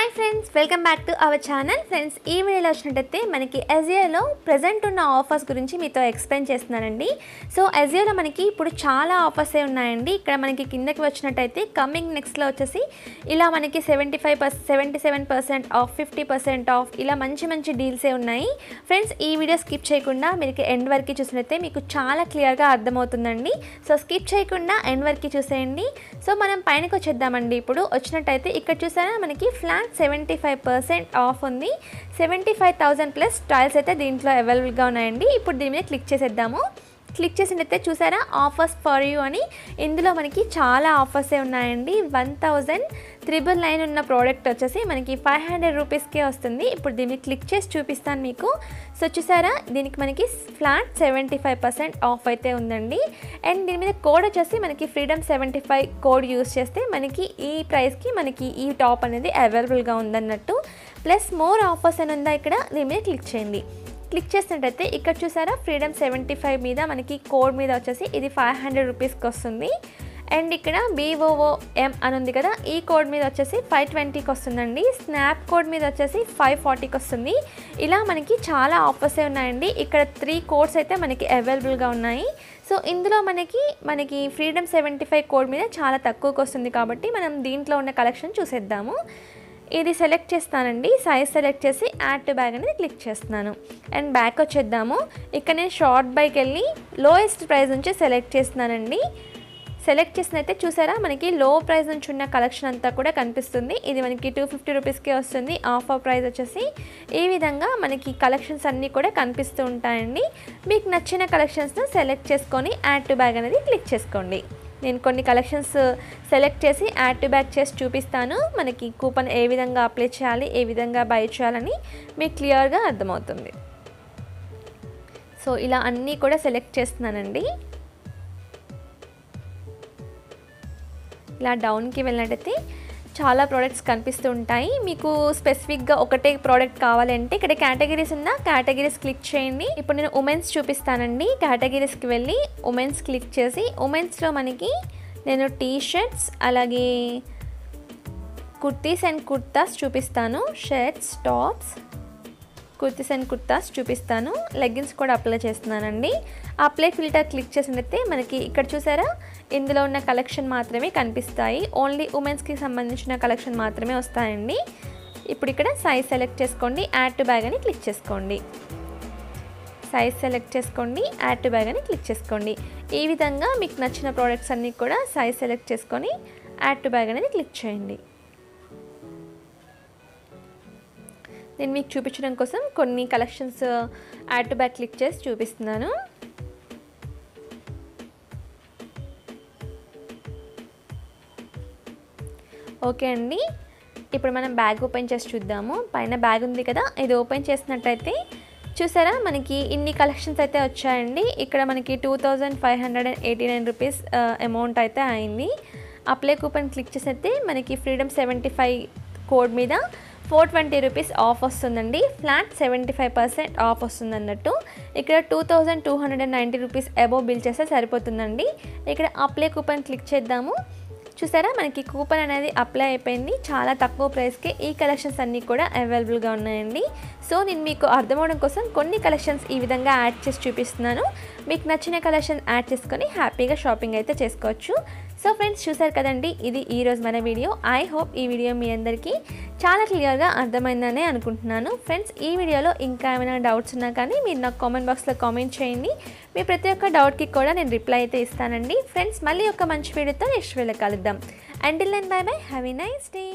Hi friends welcome back to our channel friends ఈ వీడియోలో వచ్చినట్టయితే మనకి ఎజియోలో ప్రజెంట్ ఉన్న ఆఫర్స్ గురించి మీతో ఎక్స్ప్లెయిన్ చేస్తున్నానండి. సో ఎజియోలో మనకి ఇప్పుడు చాలా ఆఫర్సే ఉన్నాయండి. ఇక్కడ మనకి కిందకి వచ్చినట్టయితే కమింగ్ నెక్స్ట్లో వచ్చేసి ఇలా మనకి seventy five percent seventy seven percent off fifty percent off ఇలా మంచి మంచి డీల్సే ఉన్నాయి. ఫ్రెండ్స్ ఈ వీడియో స్కిప్ చేయకుండా మీకు ఎండ్ వరకు చూసినట్టయితే మీకు చాలా క్లియర్గా అర్థమవుతుందండి. సో స్కిప్ చేయకుండా ఎండ్ వరకు చూసేయండి. సో మనం పైనకి వచ్చేద్దామండి. ఇప్పుడు వచ్చినట్టయితే ఇక్కడ చూసారా? మనకి flat seventy five percent off ఉంది. Seventy five thousand plus styles అయితే దీంట్లో అవైలబుల్గా ఉన్నాయండి. ఇప్పుడు దీని మీద క్లిక్ చేసేద్దాము. క్లిక్ చేసినట్టయితే చూసారా? ఆఫర్స్ ఫర్ యూ అని. ఇందులో మనకి చాలా ఆఫర్సే ఉన్నాయండి. వన్ థౌజండ్ త్రిబుల్ నైన్ ఉన్న ప్రోడక్ట్ వచ్చేసి మనకి ఫైవ్ హండ్రెడ్ రూపీస్కే వస్తుంది. ఇప్పుడు దీన్ని క్లిక్ చేసి చూపిస్తాను మీకు. సో చూసారా? దీనికి మనకి flat seventy five percent off అయితే ఉందండి. అండ్ దీని మీద కోడ్ వచ్చేసి మనకి freedom seventy five code use చేస్తే మనకి ఈ ప్రైస్కి మనకి ఈ టాప్ అనేది అవైలబుల్గా ఉందన్నట్టు. ప్లస్ మోర్ ఆఫర్స్ అని ఉందా ఇక్కడ? దీని మీద క్లిక్ చేయండి. క్లిక్ చేసినట్టయితే ఇక్కడ చూసారా? ఫ్రీడమ్ సెవెంటీ ఫైవ్ మీద మనకి కోడ్ మీద వచ్చేసి ఇది ఫైవ్ హండ్రెడ్ రూపీస్కి వస్తుంది. అండ్ ఇక్కడ బీఓఓఎం అని ఉంది కదా ఈ కోడ్ మీద వచ్చేసి ఫైవ్ ట్వంటీకి వస్తుందండి. స్నాప్ కోడ్ మీద వచ్చేసి ఫైవ్ ఫార్టీకి వస్తుంది. ఇలా మనకి చాలా ఆఫర్సే ఉన్నాయండి. ఇక్కడ త్రీ కోడ్స్ అయితే మనకి అవైలబుల్గా ఉన్నాయి. సో ఇందులో మనకి మనకి ఫ్రీడమ్ సెవెంటీ ఫైవ్ కోడ్ మీద చాలా తక్కువకి వస్తుంది కాబట్టి మనం దీంట్లో ఉన్న కలెక్షన్ చూసేద్దాము. ఇది సెలెక్ట్ చేస్తానండి. సైజ్ సెలెక్ట్ చేసి యాడ్ టు బ్యాగ్ అనేది క్లిక్ చేస్తున్నాను. అండ్ బ్యాక్ వచ్చేద్దాము. ఇక్కడ నేను షార్ట్ బైక్ వెళ్ళి లోయెస్ట్ ప్రైస్ నుంచి సెలెక్ట్ చేస్తున్నానండి. సెలెక్ట్ చేసినైతే చూసారా మనకి లో ప్రైస్ నుంచి ఉన్న కలెక్షన్ అంతా కూడా కనిపిస్తుంది. ఇది మనకి టూ ఫిఫ్టీ రూపీస్కే వస్తుంది. ఆఫర్ ప్రైస్ వచ్చేసి ఈ విధంగా మనకి కలెక్షన్స్ అన్నీ కూడా కనిపిస్తూ ఉంటాయండి. మీకు నచ్చిన కలెక్షన్స్ను సెలెక్ట్ చేసుకొని యాడ్ టు బ్యాగ్ అనేది క్లిక్ చేసుకోండి. నేను కొన్ని కలెక్షన్స్ uh, సెలెక్ట్ చేసి యాడ్ టు బ్యాక్ చేసి చూపిస్తాను. మనకి కూపన్ ఏ విధంగా అప్లై చేయాలి ఏ విధంగా బై చేయాలని మీకు క్లియర్గా అర్థమవుతుంది. సో ఇలా అన్నీ కూడా సెలెక్ట్ చేస్తున్నానండి. ఇలా డౌన్కి వెళ్ళినట్టయితే చాలా ప్రోడక్ట్స్ కనిపిస్తూ ఉంటాయి మీకు స్పెసిఫిక్గా ఒకటే ప్రోడక్ట్ కావాలంటే ఇక్కడ కేటగిరీస్ ఉందా కేటగిరీస్ క్లిక్ చేయండి. ఇప్పుడు నేను ఉమెన్స్ చూపిస్తానండి. కేటగిరీస్కి వెళ్ళి ఉమెన్స్ క్లిక్ చేసి ఉమెన్స్లో మనకి నేను టీ షర్ట్స్ అలాగే కుర్తీస్ అండ్ కుర్తాస్ చూపిస్తాను. Shirts tops kurtis and kurtas చూపిస్తాను. లెగ్గిన్స్ కూడా అప్లై చేస్తున్నానండి. అప్లై ఫిల్టర్ క్లిక్ చేసినట్టే మనకి ఇక్కడ చూసారా? ఇందులో ఉన్న కలెక్షన్ మాత్రమే కనిపిస్తాయి. ఓన్లీ ఉమెన్స్కి సంబంధించిన కలెక్షన్ మాత్రమే వస్తాయండి. ఇప్పుడు ఇక్కడ సైజ్ సెలెక్ట్ చేసుకోండి. యాడ్ టు బ్యాగ్ అని క్లిక్ చేసుకోండి. సైజ్ సెలెక్ట్ చేసుకోండి. యాడ్ టు బ్యాగ్ అని క్లిక్ చేసుకోండి. ఈ విధంగా మీకు నచ్చిన ప్రోడక్ట్స్ అన్నీ కూడా సైజ్ సెలెక్ట్ చేసుకొని యాడ్ టు బ్యాగ్ అనేది క్లిక్ చేయండి. నేను మీకు చూపించడం కోసం కొన్ని collections add to back click చేసి చూపిస్తున్నాను. ఓకే అండి. ఇప్పుడు మనం బ్యాగ్ ఓపెన్ చేసి చూద్దాము. పైన బ్యాగ్ ఉంది కదా ఇది ఓపెన్ చేసినట్టయితే చూసారా మనకి ఇన్ని కలెక్షన్స్ అయితే వచ్చాయండి. ఇక్కడ మనకి two thousand five hundred and eighty nine rupees uh, amount అయితే అయింది. అప్లై కూపన్ క్లిక్ చేసి అయితే మనకి ఫ్రీడమ్ సెవెంటీ ఫైవ్ కోడ్ మీద ఫోర్ ట్వంటీ రూపీస్ ఆఫ్ వస్తుందండి. Flat seventy five percent off వస్తుంది అన్నట్టు ఇక్కడ two thousand two hundred and ninety rupees above bill చేస్తే సరిపోతుందండి. ఇక్కడ అప్లై కూపన్ క్లిక్ చేద్దాము. చూసారా మనకి కూపన్ అనేది అప్లై అయిపోయింది. చాలా తక్కువ ప్రైస్కి ఈ కలెక్షన్స్ అన్నీ కూడా అవైలబుల్గా ఉన్నాయండి. సో నేను మీకు అర్థమవడం కోసం కొన్ని కలెక్షన్స్ ఈ విధంగా యాడ్ చేసి చూపిస్తున్నాను. మీకు నచ్చిన కలెక్షన్ యాడ్ చేసుకొని హ్యాపీగా షాపింగ్ అయితే చేసుకోవచ్చు. సో ఫ్రెండ్స్ చూసారు కదండి? ఇది ఈరోజు మన వీడియో. ఐ హోప్ ఈ వీడియో మీ అందరికీ చాలా క్లియర్గా అర్థమైందనే అనుకుంటున్నాను. ఫ్రెండ్స్ ఈ వీడియోలో ఇంకా ఏమైనా డౌట్స్ ఉన్నా కానీ మీరు నాకు కామెంట్ బాక్స్లో కామెంట్ చేయండి. మీ ప్రతి ఒక్క డౌట్కి కూడా నేను రిప్లై అయితే ఇస్తానండి. ఫ్రెండ్స్ మళ్ళీ ఒక మంచి వీడియోతో నెక్స్ట్ వేళ కలుద్దాం. Until then bye bye have a nice day